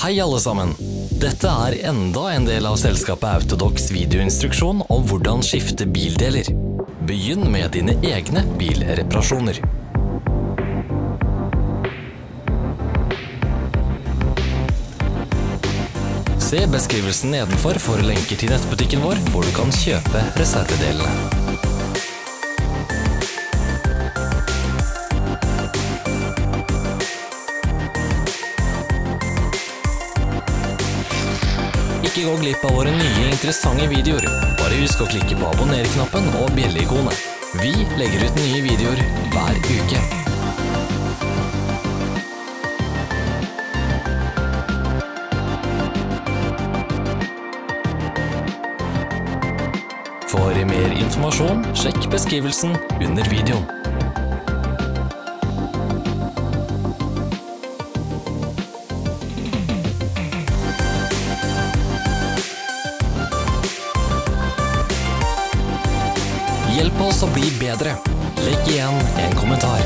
Hei alle sammen! Dette er enda en del av selskapet Autodox videoinstruksjon om hvordan skifte bildeler. Begynn med dine egne bilreparasjoner. Se beskrivelsen nedenfor for lenker til nettbutikken vår, hvor du kan kjøpe reservedelene. Ikke gå glipp av våre nye interessante videoer. Bare husk å klikke på abonner-knappen og bjelleikonet. Vi legger ut nye videoer hver uke. For mer informasjon, sjekk beskrivelsen under videoen. Hjelp oss å bli bedre. Legg igjen en kommentar.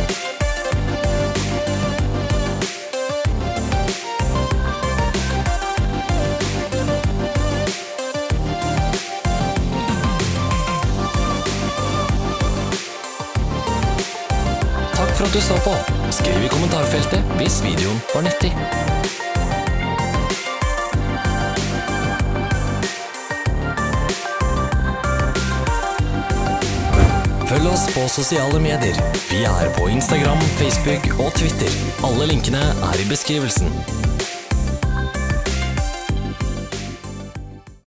Takk for at du så på. Skriv i kommentarfeltet hvis videoen var nyttig. Følg oss på sosiale medier. Vi er på Instagram, Facebook og Twitter. Alle linkene er i beskrivelsen.